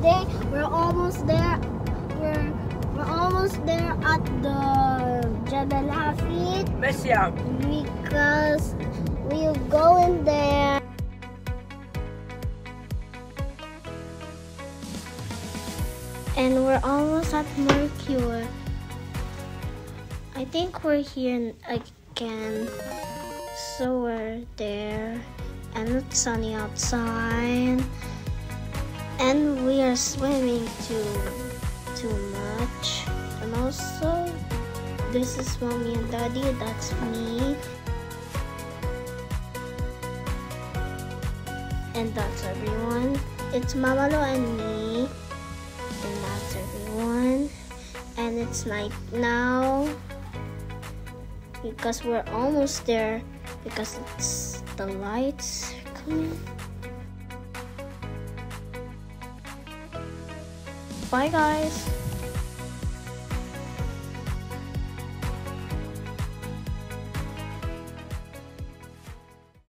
today we're almost there. We're we're almost there at the Jebel Hafeet. Because we'll go in there. And we're almost at Mercure. I think we're here again. So we're there. And it's sunny outside. And we are swimming too too much. And also this is mommy and daddy, that's me. And that's everyone. It's Mamalo and me. And that's everyone. And it's night now. Because we're almost there. Because it's the lights coming. Bye guys.